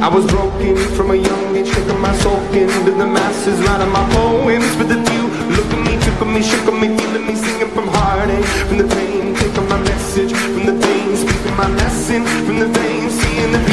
I was broken from a young age, taking my soul into the masses, writing my poems with the few. Look at me, took me, shook me, feeling me, singing from heartache, from the pain, taking my message from the veins, speaking my lesson from the veins, seeing the